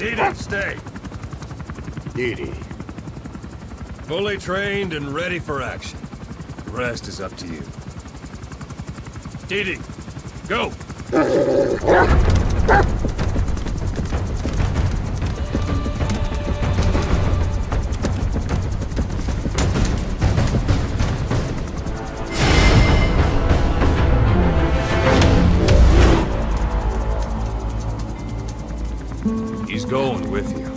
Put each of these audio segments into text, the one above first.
DD, stay. DD. Fully trained and ready for action. The rest is up to you. DD, go! going with you.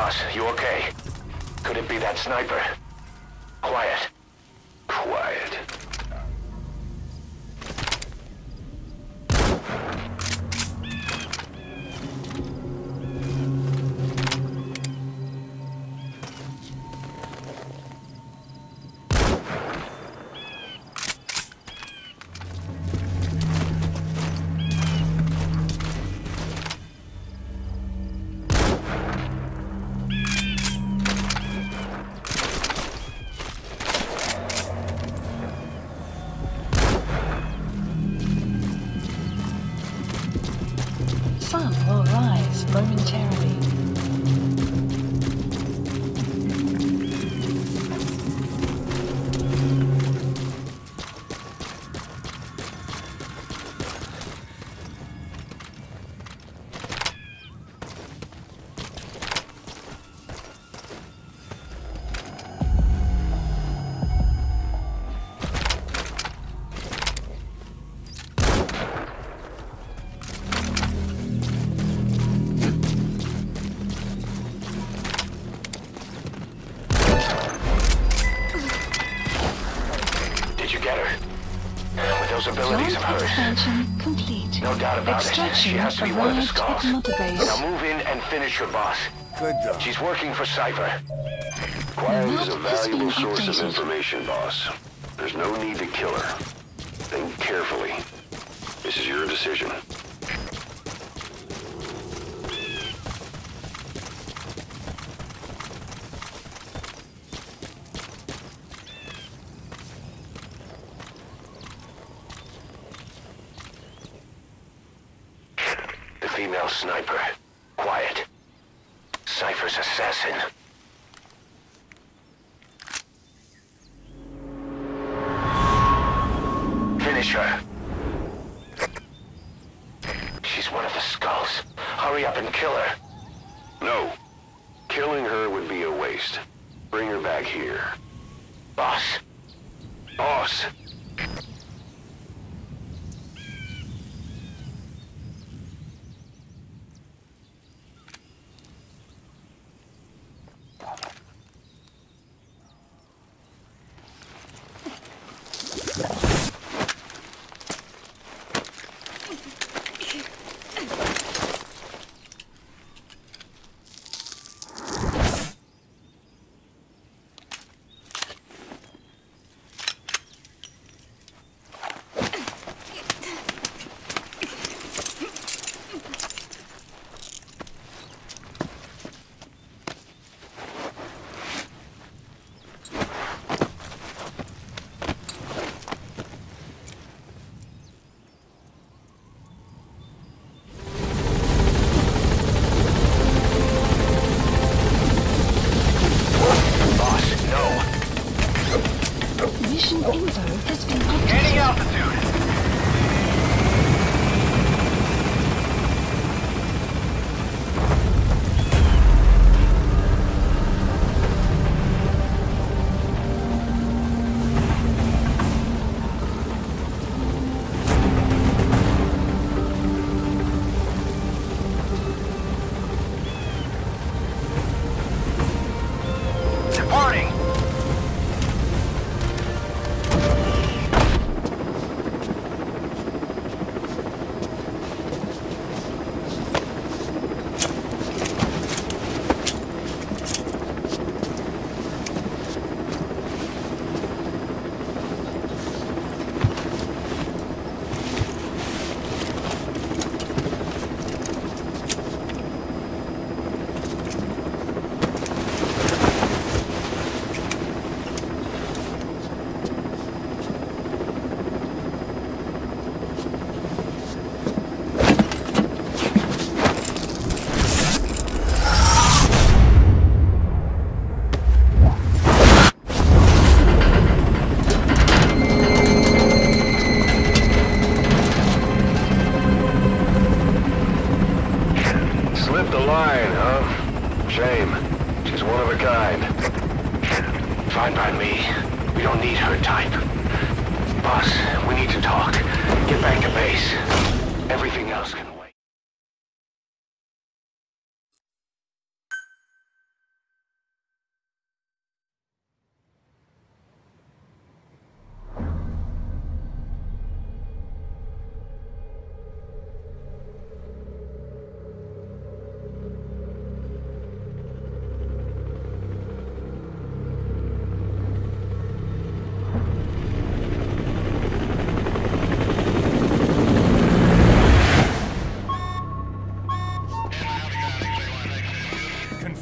Boss, you okay? Could it be that sniper? Quiet. Momentarily. With those abilities of Plant hers. expansion complete. No doubt about it. Extraction She has to be one of the arrived skulls. at Base. Now move in and finish her boss. Good job. She's working for Cipher. Quiet is a valuable source of updated. information, boss. There's no need to kill her. Think carefully. This is your decision. The female sniper. Quiet. Cipher's assassin. Finish her. She's one of the skulls. Hurry up and kill her. No. Killing her would be a waste. Bring her back here. Boss. Boss!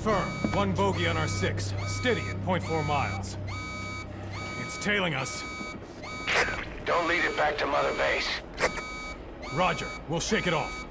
Confirm. One bogey on our six. Steady at 0.4 miles. It's tailing us. Don't lead it back to Mother Base. Roger. We'll shake it off.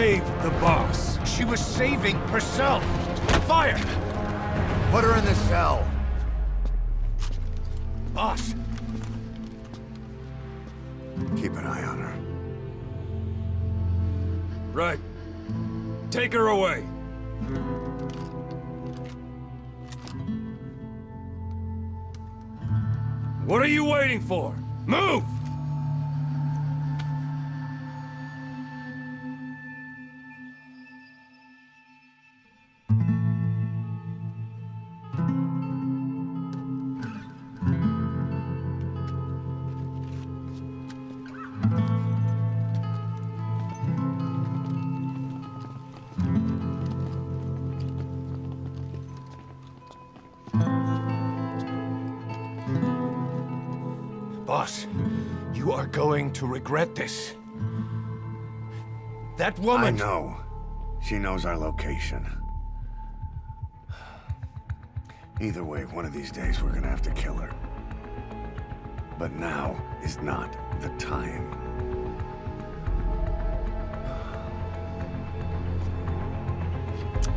Saved the boss. She was saving herself. Fire! Put her in the cell. Boss! Keep an eye on her. Right. Take her away. What are you waiting for? Move! Going to regret this. That woman... I know. She knows our location. Either way, one of these days we're gonna have to kill her. But now is not the time.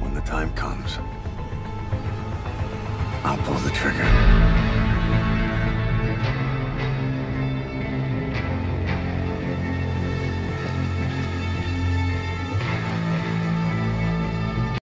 When the time comes, I'll pull the trigger.